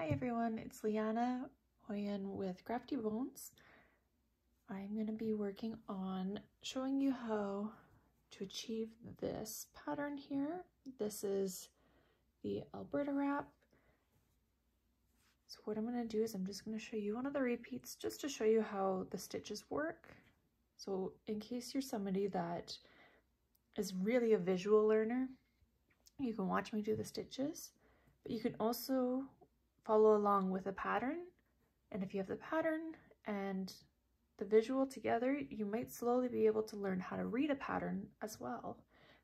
Hi everyone, it's Liana Hoyen with Crafty Bones. I'm going to be working on showing you how to achieve this pattern here. This is the Alberta wrap. So what I'm going to do is I'm just going to show you one of the repeats just to show you how the stitches work. So in case you're somebody that is really a visual learner, you can watch me do the stitches, but you can also follow along with a pattern. And if you have the pattern and the visual together, you might slowly be able to learn how to read a pattern as well.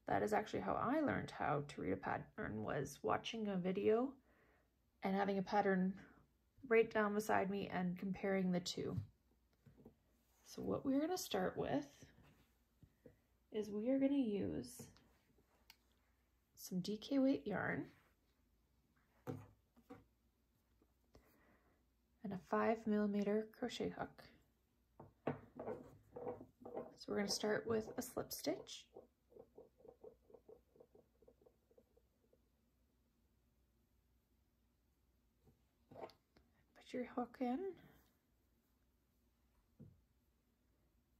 That is actually how I learned how to read a pattern was watching a video and having a pattern right down beside me and comparing the two. So what we're going to start with is we are going to use some DK weight yarn and a five millimeter crochet hook. So we're going to start with a slip stitch. Put your hook in.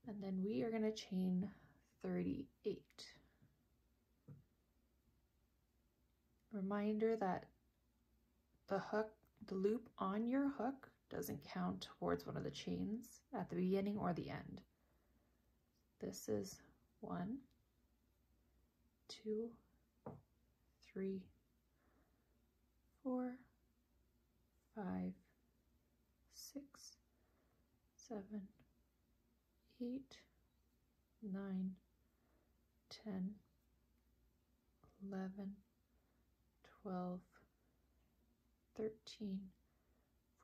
And then we are going to chain 38. Reminder that the hook, the loop on your hook doesn't count towards one of the chains at the beginning or the end. This is one, two, three, four, five, six, seven, eight, nine, ten, eleven, twelve, thirteen,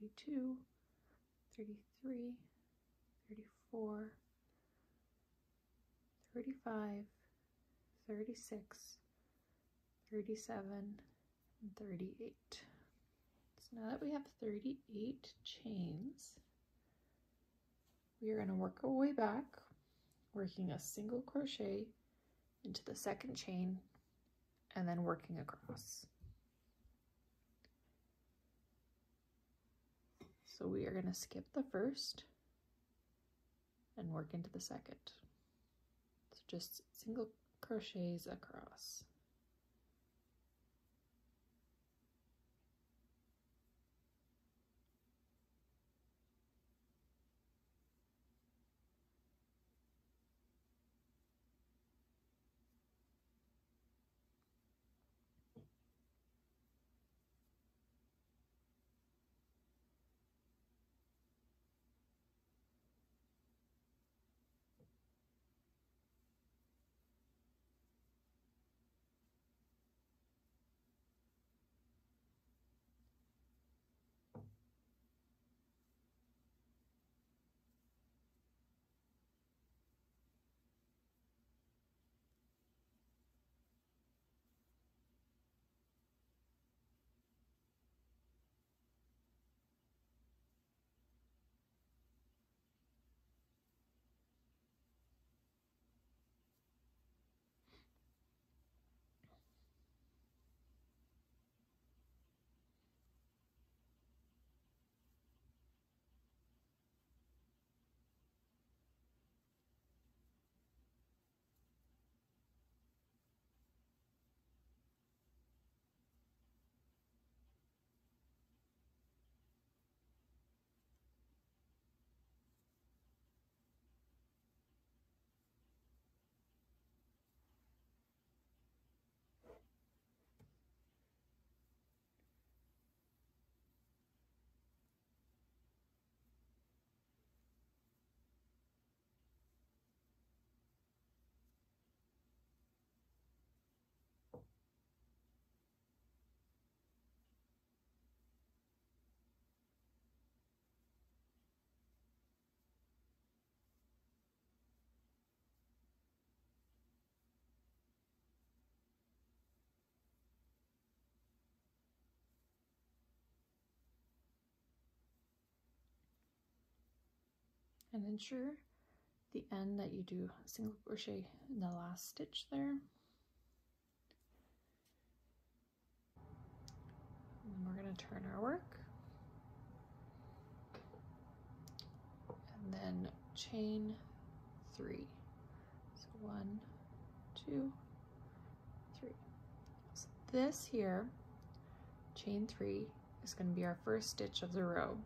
32, 33, 34, 35, 36, 37, and 38. So now that we have 38 chains, we are going to work our way back, working a single crochet into the second chain and then working across. So we are going to skip the first and work into the second. So just single crochets across. And ensure the end that you do single crochet in the last stitch there. And we're going to turn our work. And then chain three. So one, two, three. So this here, chain three, is going to be our first stitch of the row.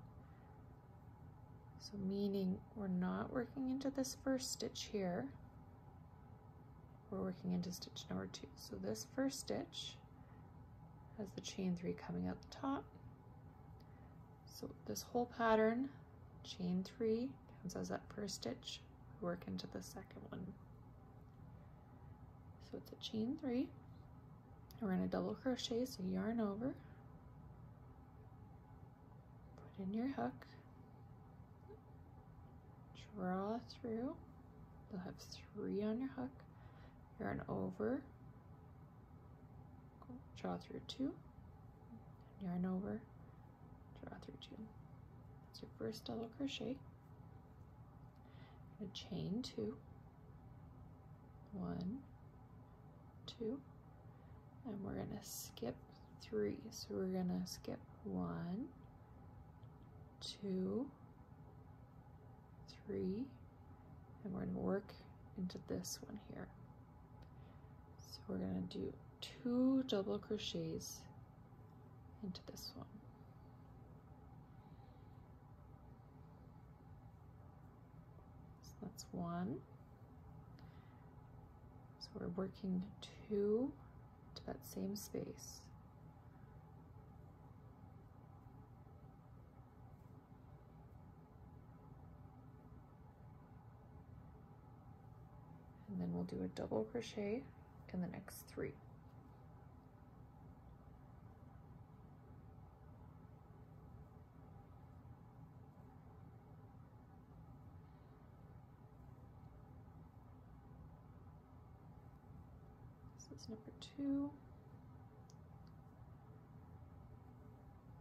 So meaning we're not working into this first stitch here, we're working into stitch number two. So this first stitch has the chain three coming out the top. So this whole pattern, chain three, counts as that first stitch, we work into the second one. So it's a chain three, we're gonna double crochet, so yarn over, put in your hook, draw through. You'll have three on your hook. Yarn over. Draw through two. Yarn over. Draw through two. That's your first double crochet. Gonna chain two. One, two, and we're gonna skip three. So we're gonna skip one, two, three, and we're to work into this one here. So we're going to do two double crochets into this one. So that's one. So we're working two to that same space. and then we'll do a double crochet in the next three. This is number two.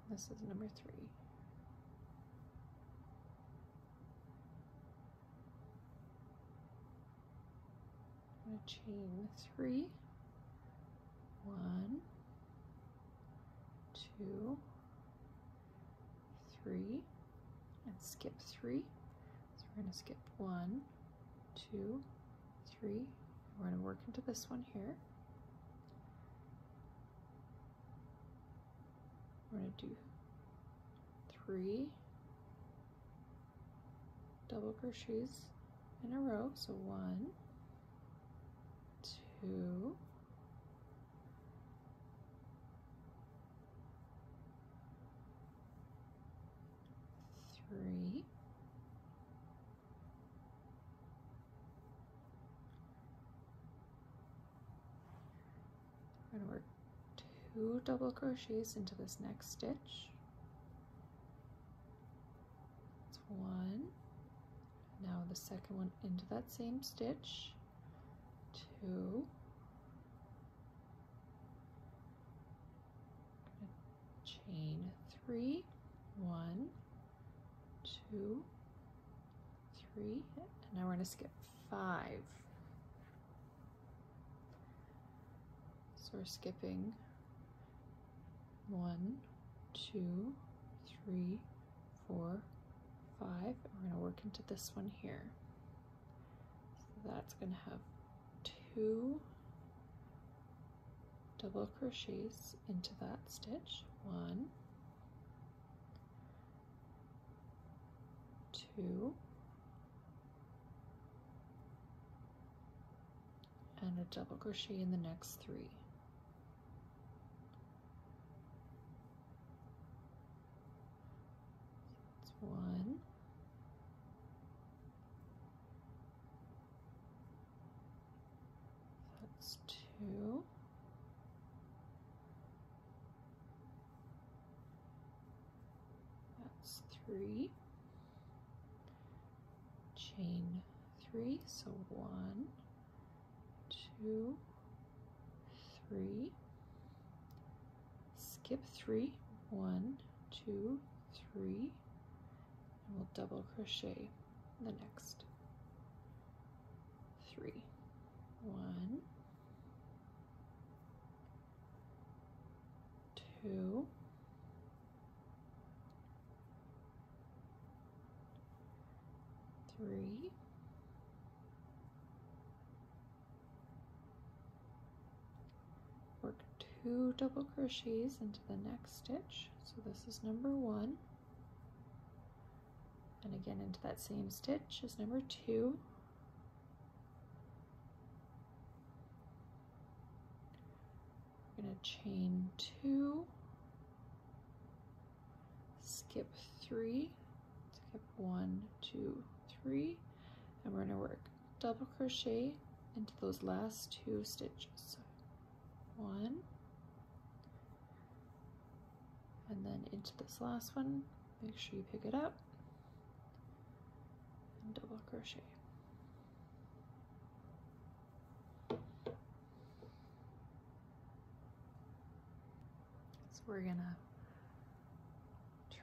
This is number three. Chain three, one, two, three, and skip three. So we're going to skip one, two, three. We're going to work into this one here. We're going to do three double crochets in a row. So one, two, three, we're going to work two double crochets into this next stitch. That's one. Now the second one into that same stitch two, chain three, one, two, three, and now we're going to skip five. So we're skipping one, two, three, four, five. We're going to work into this one here. So that's going to have two double crochets into that stitch. One two and a double crochet in the next three. It's one two, that's three, chain three, so one, two, three, skip three, one, two, three, and we'll double crochet the next three. One, two, three, work two double crochets into the next stitch. So this is number one. And again into that same stitch is number two. We're going to chain two, skip three, skip one, two, three, and we're to work double crochet into those last two stitches. One, and then into this last one, make sure you pick it up and double crochet. So we're gonna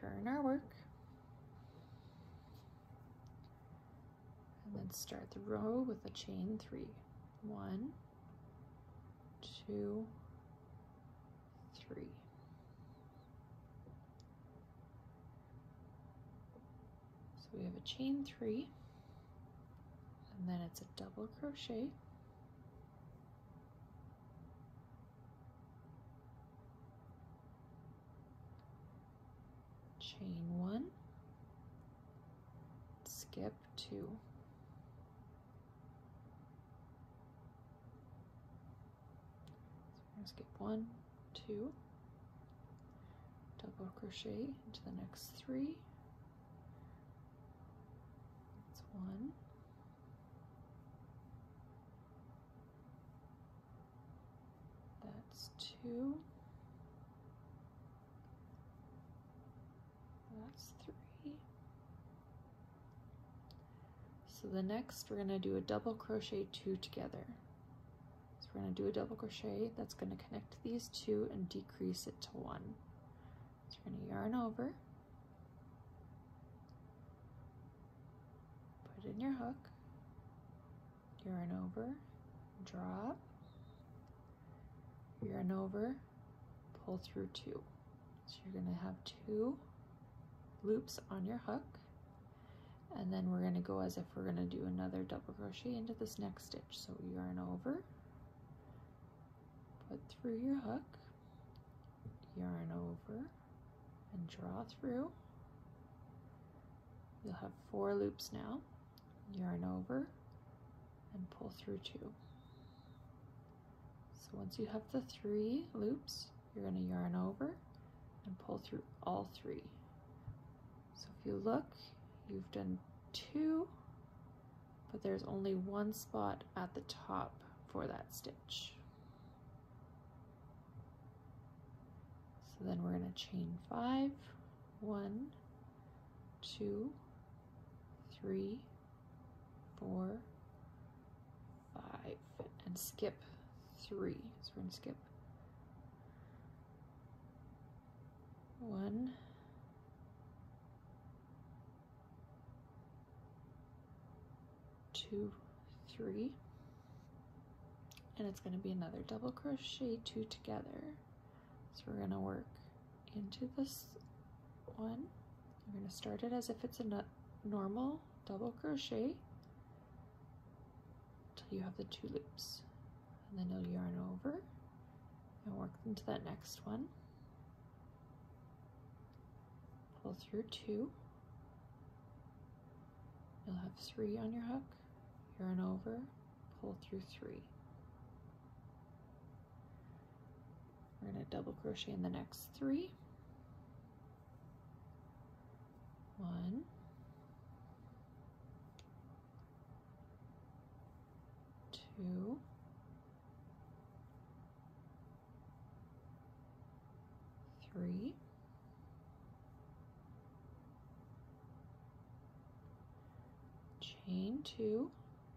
turn our work and then start the row with a chain three. One, two, three. So we have a chain three, and then it's a double crochet. Chain one, skip two. Skip one, two, double crochet into the next three. That's one. That's two. That's three. So the next we're going to do a double crochet two together. So we're going to do a double crochet that's going to connect these two and decrease it to one. So we're going to yarn over, put in your hook, yarn over, drop, yarn over, pull through two. So you're going to have two loops on your hook and then we're going to go as if we're going to do another double crochet into this next stitch. So yarn over put through your hook yarn over and draw through. You'll have four loops now. Yarn over and pull through two. So once you have the three loops you're going to yarn over and pull through all three. So if you look, you've done two, but there's only one spot at the top for that stitch. So then we're going to chain five, one, two, three, four, five, and skip three. So we're going to skip one, two, three, and it's going to be another double crochet two together. So we're going to work into this one. We're going to start it as if it's a normal double crochet until you have the two loops. And then you'll yarn over and work into that next one. Pull through two. You'll have three on your hook yarn over, pull through three. We're going to double crochet in the next three. One, two, three, chain two,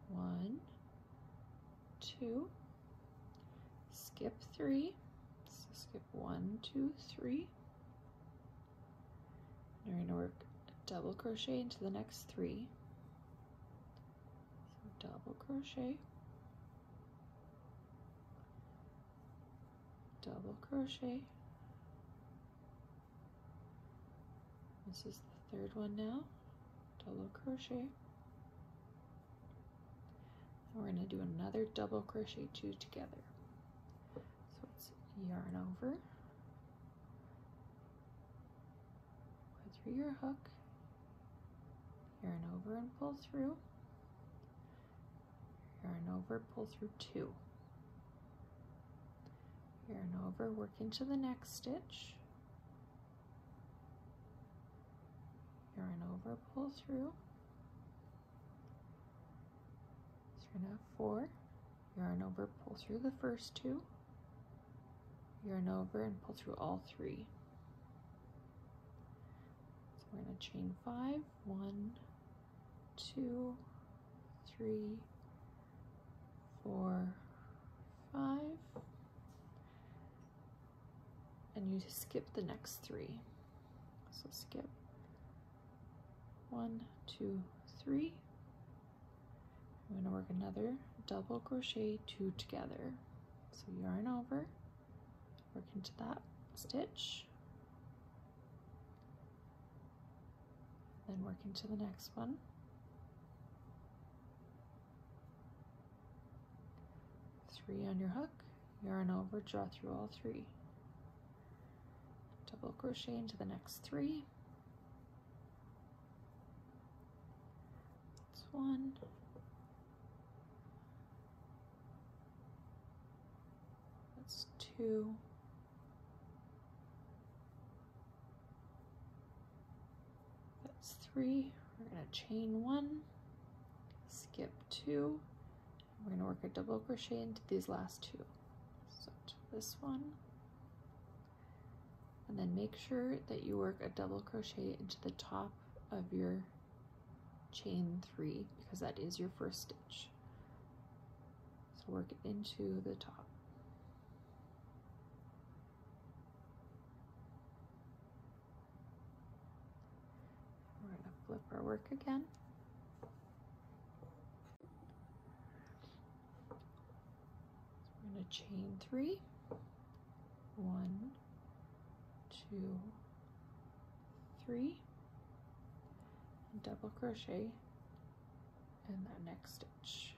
one, two, skip three, so skip one, two, three. We're going to work double crochet into the next three. So double crochet, double crochet. This is the third one now, double crochet. We're going to do another double crochet two together. So it's yarn over, put through your hook, yarn over and pull through, yarn over, pull through two, yarn over, work into the next stitch, yarn over, pull through, so we're gonna have four, yarn over, pull through the first two, yarn over and pull through all three. So we're going to chain five, one, two, three, four, five, and you skip the next three. So skip one, two, three. I'm going to work another double crochet two together. So yarn over, work into that stitch, then work into the next one. Three on your hook, yarn over, draw through all three. Double crochet into the next three. That's one. That's two. That's three. We're going to chain one, skip two. We're going to work a double crochet into these last two. So to this one. And then make sure that you work a double crochet into the top of your chain three because that is your first stitch. So work it into the top. We're going to flip our work again. we're going to chain three. One, two, three, and double crochet in that next stitch.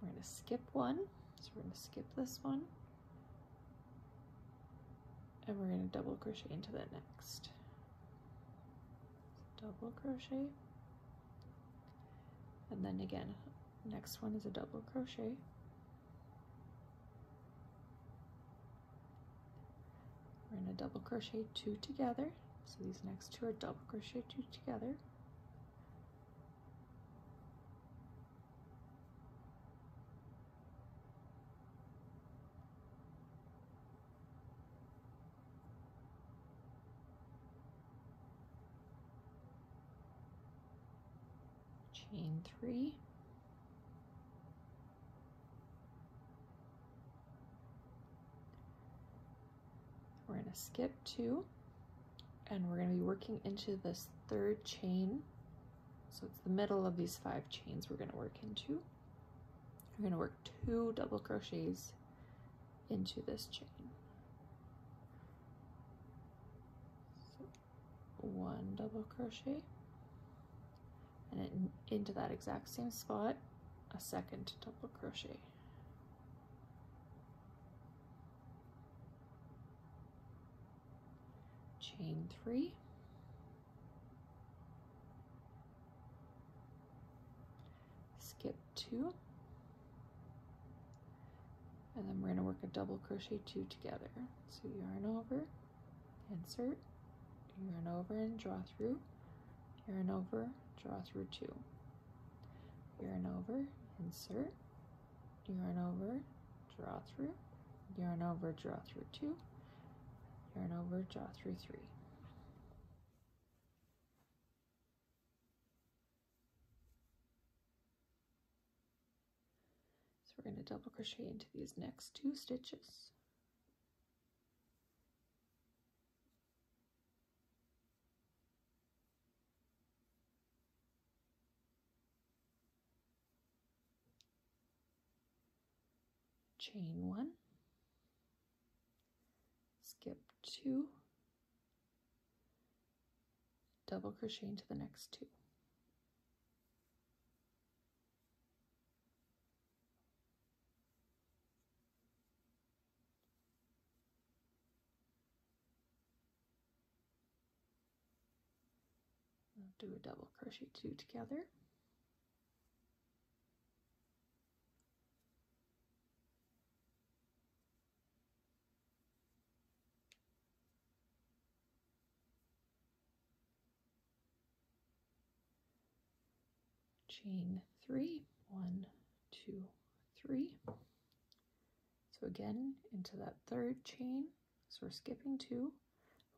We're going to skip one, so we're going to skip this one, and we're going to double crochet into the next. Double crochet, and then again, next one is a double crochet. We're going to double crochet two together. So these next two are double crochet two together. Chain three. We're going to skip two and we're going to be working into this third chain. So it's the middle of these five chains we're going to work into. We're going to work two double crochets into this chain. So one double crochet and in, into that exact same spot, a second double crochet. chain three, skip two, and then we're going to work a double crochet two together. So yarn over, insert, yarn over and draw through, yarn over, draw through two, yarn over, insert, yarn over, draw through, yarn over, draw through two, yarn over, draw through three. So we're going to double crochet into these next two stitches. Chain one, skip two, double crochet into the next two. do a double crochet two together chain three, one, two, three. So again, into that third chain, so we're skipping two,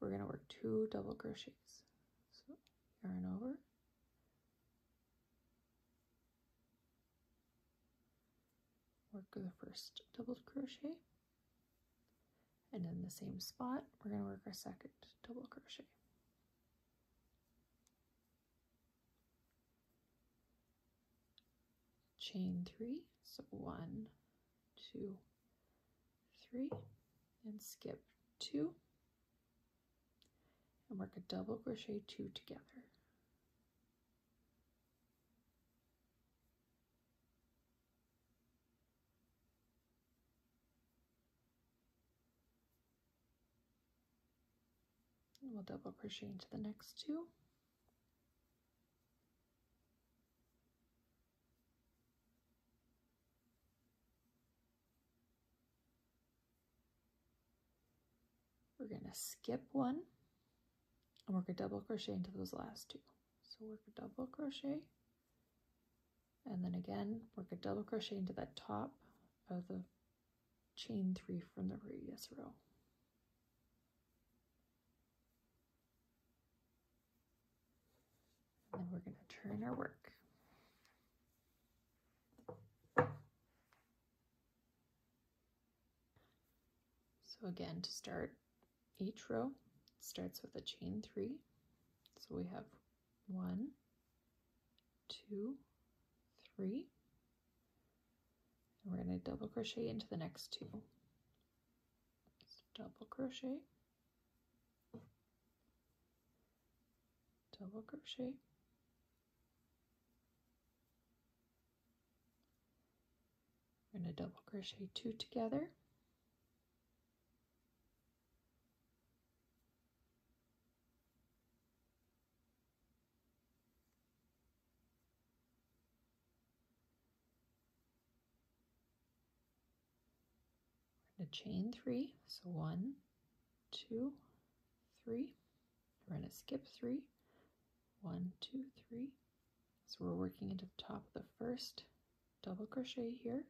we're going to work two double crochets. So yarn over, work the first double crochet, and in the same spot, we're going to work our second double crochet. Chain three. So one two three and skip two. And work a double crochet two together. We'll double crochet into the next two skip one and work a double crochet into those last two. So work a double crochet and then again work a double crochet into that top of the chain three from the previous row. And then we're going to turn our work. So again, to start each row starts with a chain three. So we have one, two, three, and we're going to double crochet into the next two. So double crochet, double crochet, we're going to double crochet two together. Chain three. So one, two, three. We're going to skip three. One, two, three. So we're working into the top of the first double crochet here.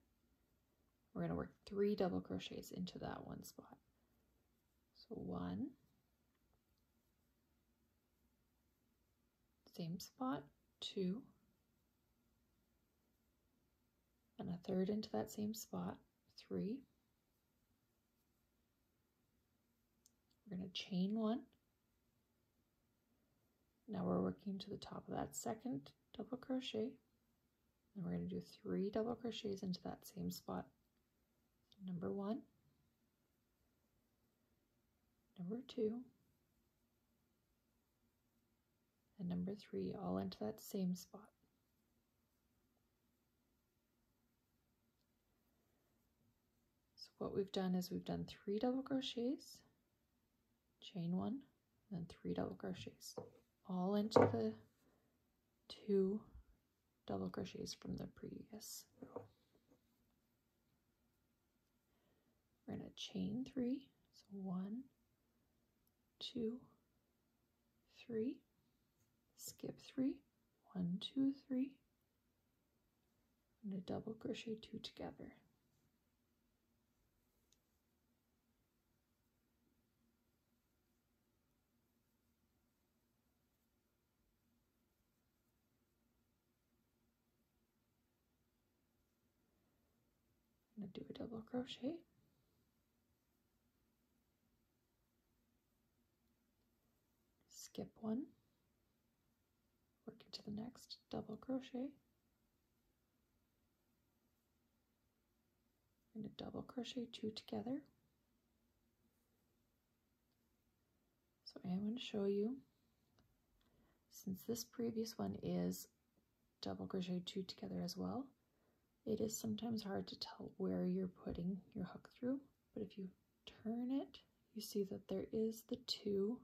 We're going to work three double crochets into that one spot. So one, same spot, two, and a third into that same spot, three, We're going to chain one. Now we're working to the top of that second double crochet. And we're going to do three double crochets into that same spot. Number one, number two, and number three, all into that same spot. So what we've done is we've done three double crochets chain one, then three double crochets, all into the two double crochets from the previous. We're going to chain three, so one, two, three, skip three, one, two, three, and a double crochet two together. Do a double crochet. Skip one. Work into the next double crochet. Going to double crochet two together. So I am going to show you, since this previous one is double crochet two together as well, it is sometimes hard to tell where you're putting your hook through, but if you turn it, you see that there is the two.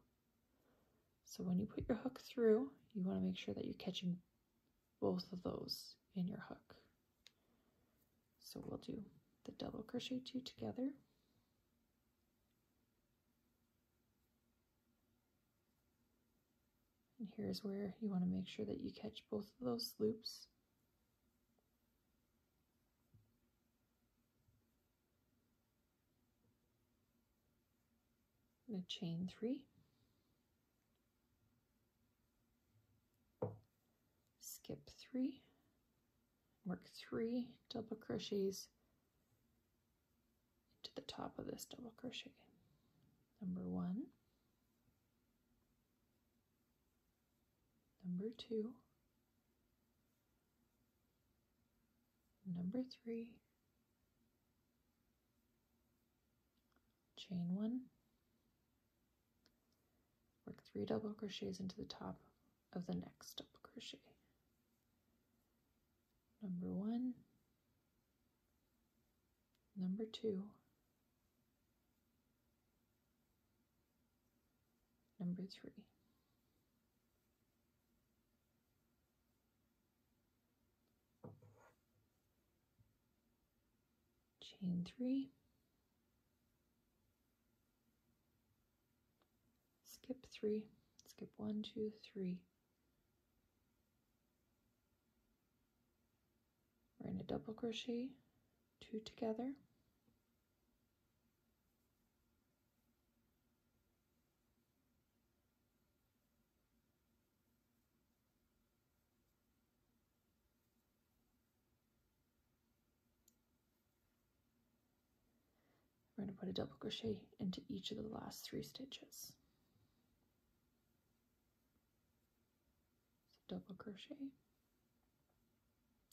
So when you put your hook through, you want to make sure that you're catching both of those in your hook. So we'll do the double crochet two together. And here's where you want to make sure that you catch both of those loops. And a chain three. Skip three. Work three double crochets into the top of this double crochet. Number one. number two, number three, chain one, three double crochets into the top of the next double crochet. Number one, number two, number three. chain three, skip three, skip one, two, three. We're in a double crochet, two together. we're going to put a double crochet into each of the last three stitches. Double crochet,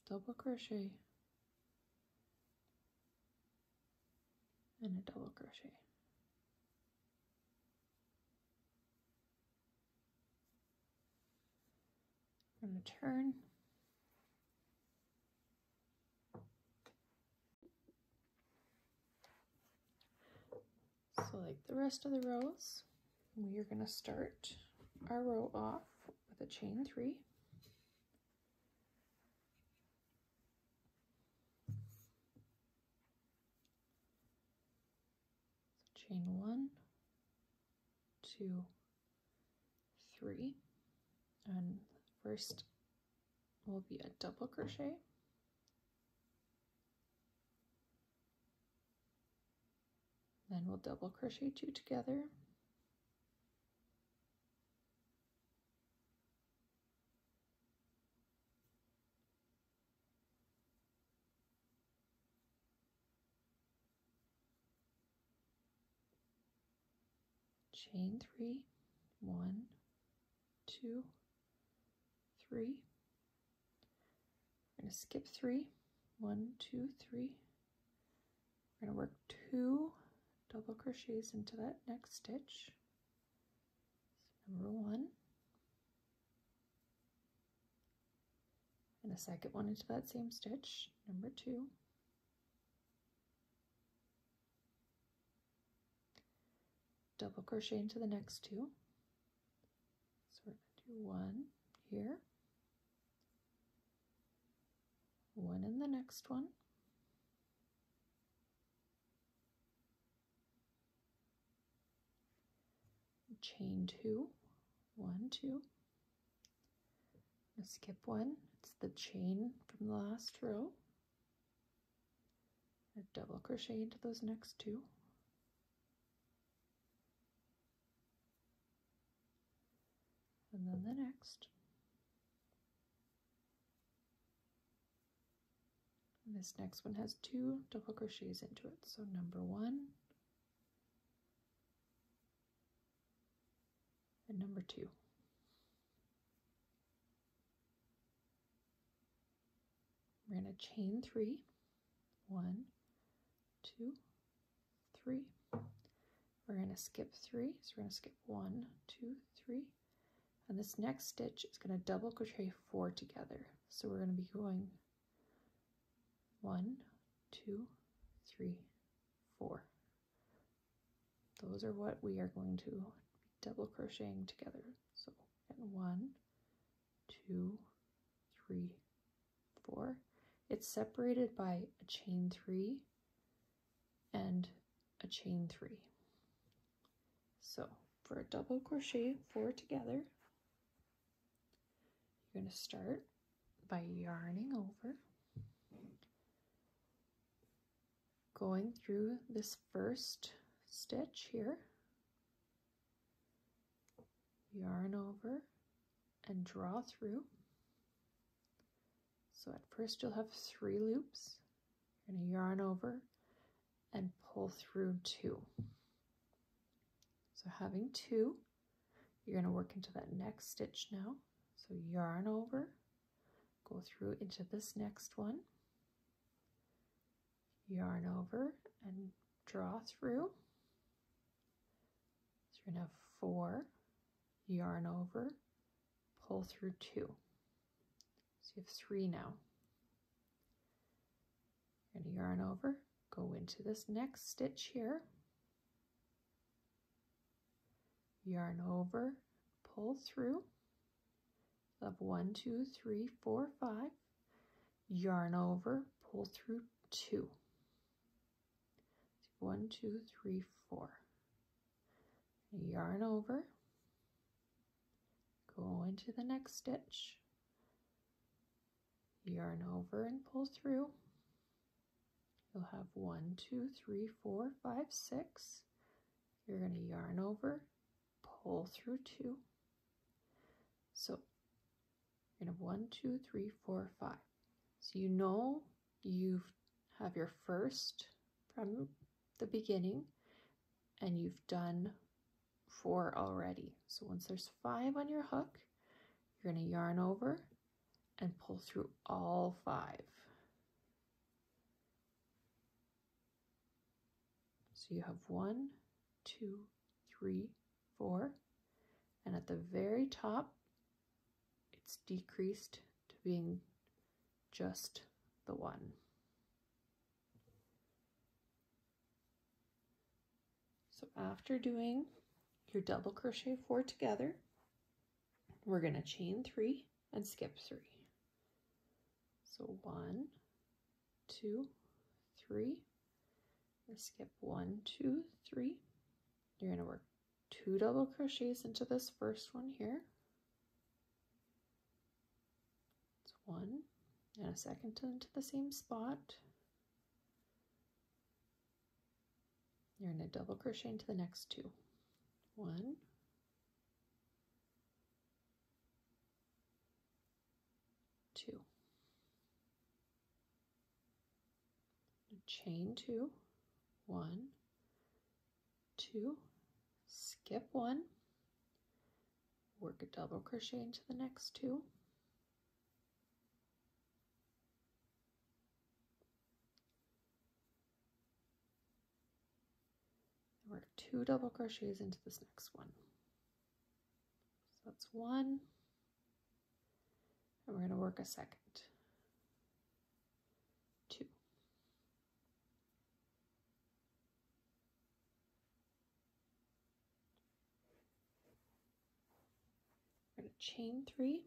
double crochet, and a double crochet. I'm going to turn So like the rest of the rows, we are going to start our row off with a chain three. So chain one, two, three, and first will be a double crochet. Then we'll double crochet two together. Chain three, one, two, three. We're going to skip three, one, two, three. We're going to work two double crochets into that next stitch. Number one. And a second one into that same stitch, number two. Double crochet into the next two. So we're going to do one here, one in the next one, chain two, one, two. skip one, it's the chain from the last row. Double crochet into those next two. And then the next. This next one has two double crochets into it. So number one, and number two. We're going to chain three, one, two, three. We're going to skip three, so we're going to skip one, two, three. And this next stitch is going to double crochet four together. So we're going to be going one, two, three, four. Those are what we are going to double crocheting together. So one, two, three, four. It's separated by a chain three and a chain three. So for a double crochet four together, you're going to start by yarning over, going through this first stitch here, yarn over and draw through. So at first you'll have three loops. You're going to yarn over and pull through two. So having two, you're going to work into that next stitch now. So yarn over, go through into this next one, yarn over and draw through. So you're to have four, yarn over, pull through two. So you have three now. You're to yarn over, go into this next stitch here, yarn over, pull through, of one, two, three, four, five, yarn over, pull through two. One, two, three, four. Yarn over, go into the next stitch, yarn over and pull through. You'll have one, two, three, four, five, six. You're going to yarn over, pull through two. So you're to have one, two, three, four, five. So you know you have your first from the beginning and you've done four already. So once there's five on your hook, you're to yarn over and pull through all five. So you have one, two, three, four, and at the very top, it's decreased to being just the one. So after doing your double crochet four together, we're going to chain three and skip three. So one, two, three, skip one, two, three. You're going to work two double crochets into this first one here. One and a second into the same spot. You're going to double crochet into the next two. One, two. Chain two, one, two, skip one, work a double crochet into the next two. work two double crochets into this next one. So that's one, and we're going to work a second. Two. We're going to chain three,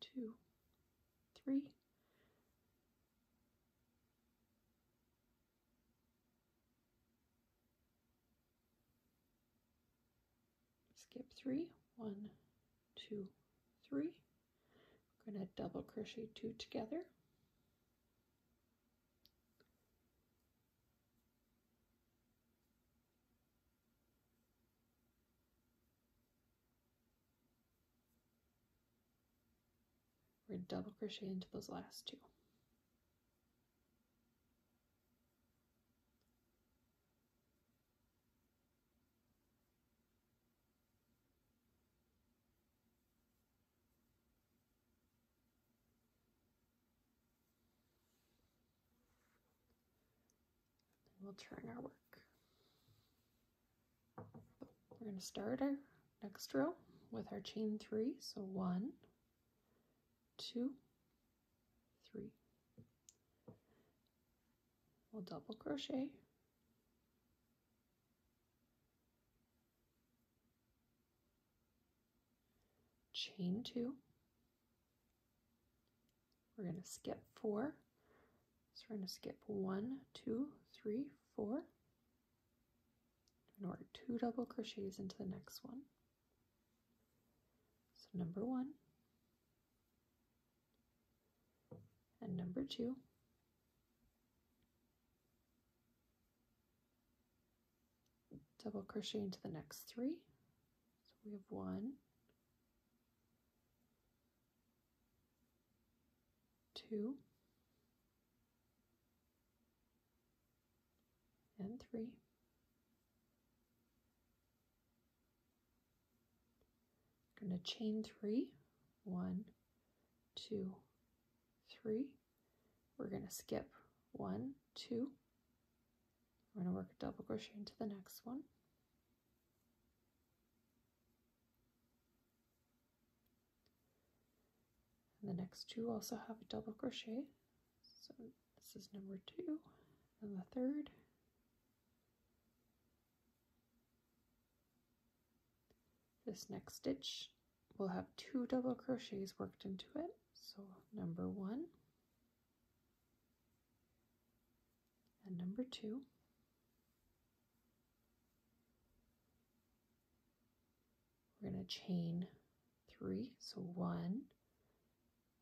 two, three, skip three, one, two, three. We're going to double crochet two together. We're double crochet into those last two. We'll turn our work. We're going to start our next row with our chain three. So one, two, three. We'll double crochet. Chain two. We're going to skip four. So we're going to skip one, two, three, four. And work two double crochets into the next one. So number one and number two. Double crochet into the next three. So we have one, two, and three. I'm going to chain three, one, two, three. We're going to skip one, two. We're going to work a double crochet into the next one. And the next two also have a double crochet. So this is number two and the third. This next stitch will have two double crochets worked into it. So number one and number two. We're going to chain three. So one,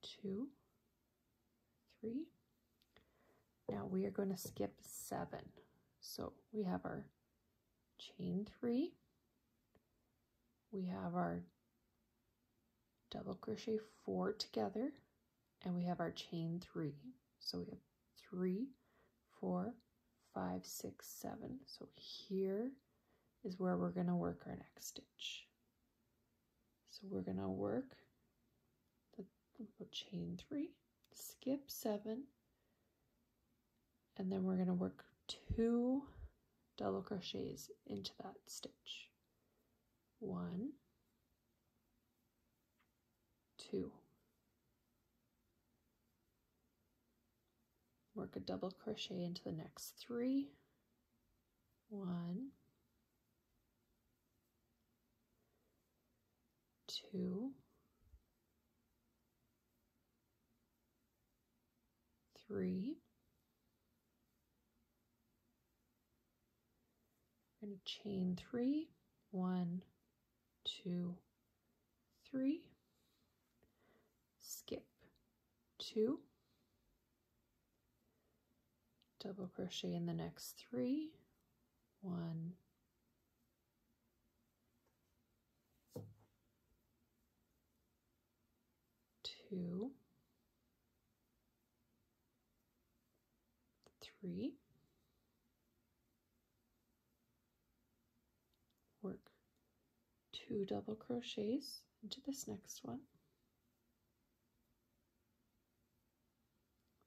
two, three. Now we are going to skip seven. So we have our chain three. We have our double crochet four together and we have our chain three. So we have three, four, five, six, seven. So here is where we're going to work our next stitch. So we're going to work the, the chain three, skip seven, and then we're going to work two double crochets into that stitch. One, two. Work a double crochet into the next three. One, two, three. We're going to chain three, one, two, three. Skip. Two, double crochet in the next three, one, two, three, work two double crochets into this next one.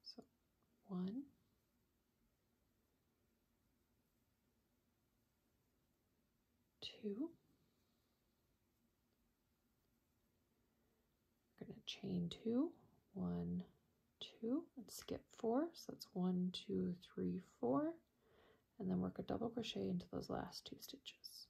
So one, two, we're going to chain two, one, two, and skip four. So that's one, two, three, four, and then work a double crochet into those last two stitches.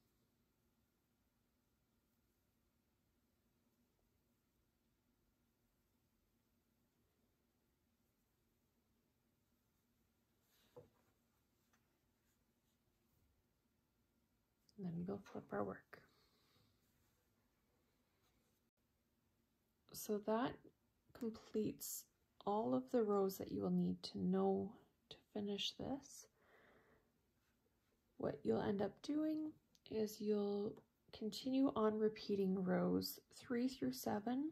Then we'll flip our work. So that completes all of the rows that you will need to know to finish this. What you'll end up doing is you'll continue on repeating rows 3 through 7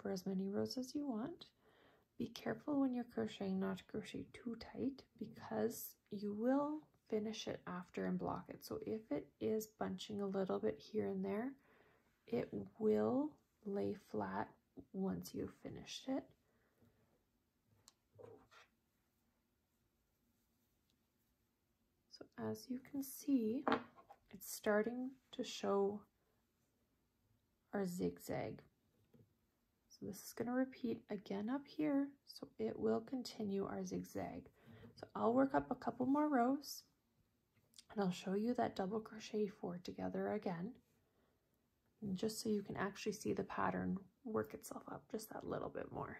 for as many rows as you want. Be careful when you're crocheting not to crochet too tight because you will finish it after and block it. So if it is bunching a little bit here and there, it will lay flat once you've finished it. So as you can see, it's starting to show our zigzag. So this is going to repeat again up here, so it will continue our zigzag. So I'll work up a couple more rows and I'll show you that double crochet four together again. Just so you can actually see the pattern work itself up just that little bit more.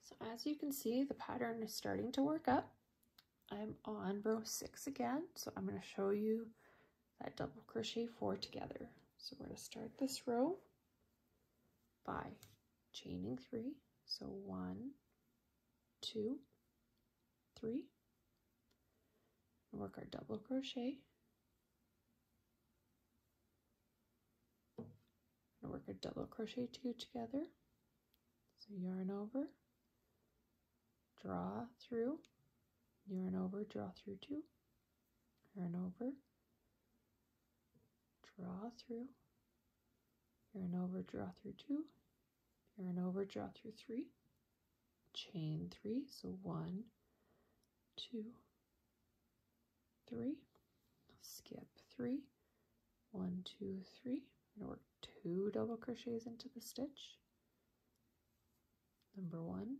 So as you can see, the pattern is starting to work up. I'm on row six again, so I'm going to show you that double crochet four together. So we're going to start this row by chaining three. So one, two, three, work our double crochet. Work a double crochet two together. So yarn over, draw through, yarn over, draw through two, yarn over, draw through, yarn over, draw through two, yarn over, draw through three, chain three, so one, two, three, skip three, one, two, three, I'm work two double crochets into the stitch, number one,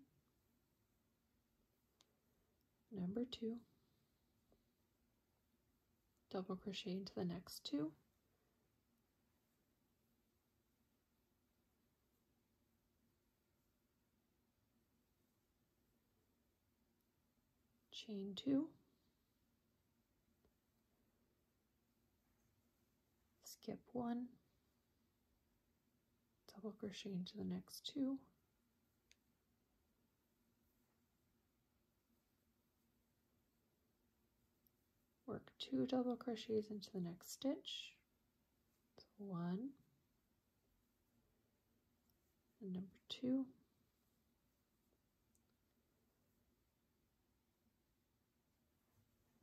number two, double crochet into the next two, chain two, skip one, double crochet into the next two, work two double crochets into the next stitch, so one, and number two,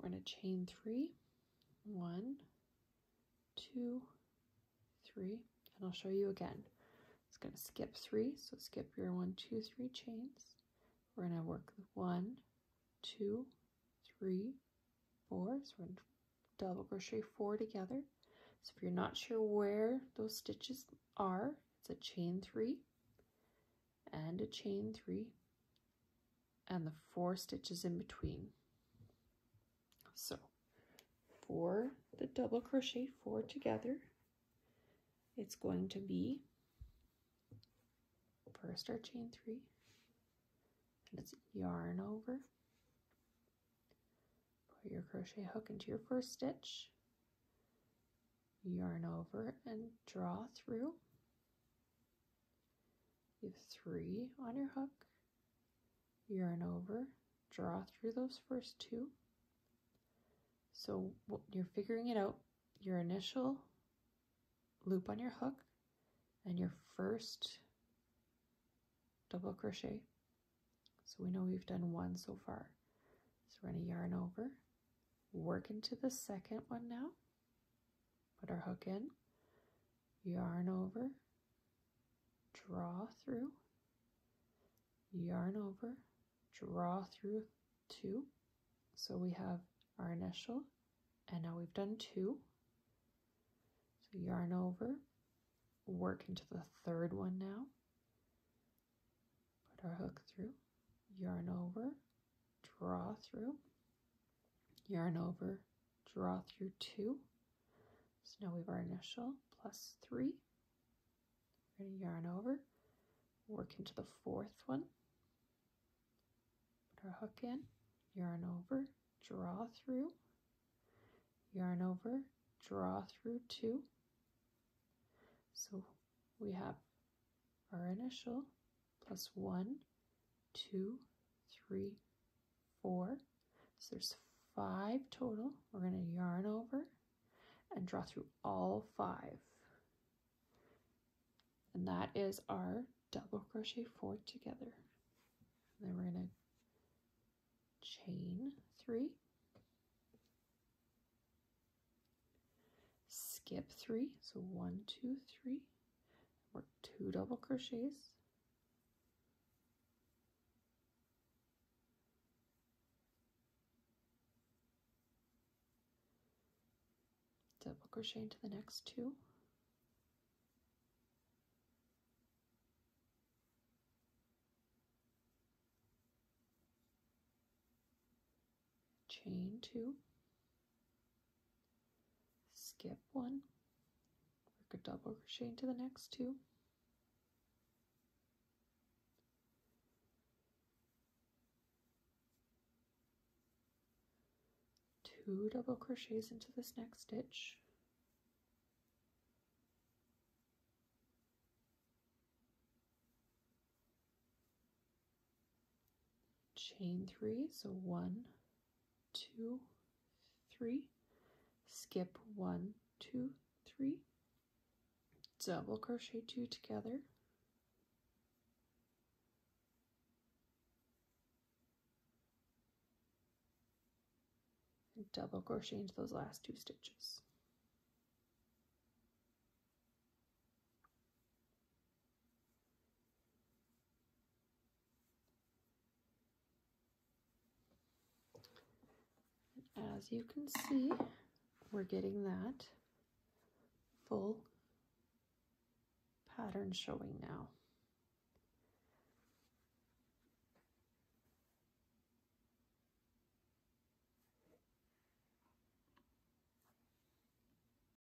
We're going to chain three, one, two, three, and I'll show you again. It's going to skip three, so skip your one, two, three chains. We're going to work one, two, three, four. So we're going to double crochet four together. So if you're not sure where those stitches are, it's a chain three and a chain three and the four stitches in between. So for the double crochet four together, it's going to be first our chain three, and it's yarn over, put your crochet hook into your first stitch, yarn over and draw through. You have three on your hook, yarn over, draw through those first two, so you're figuring it out, your initial loop on your hook and your first double crochet. So we know we've done one so far. So we're to yarn over, work into the second one now, put our hook in, yarn over, draw through, yarn over, draw through two. So we have our initial and now we've done two. So yarn over work into the third one now. Put our hook through yarn over draw through. Yarn over draw through two. So now we have our initial plus three. We're going to yarn over work into the fourth one. Put our hook in yarn over draw through, yarn over, draw through two. So we have our initial plus one, two, three, four. So there's five total. We're going to yarn over and draw through all five. And that is our double crochet four together. And then we're going to chain three, skip three, so one, two, three, work two double crochets, double crochet into the next two, Chain two, skip one, work a double crochet into the next two. Two double crochets into this next stitch. chain three so one two three. Skip one two three. Double crochet two together. And double crochet into those last two stitches as you can see, we're getting that full pattern showing now.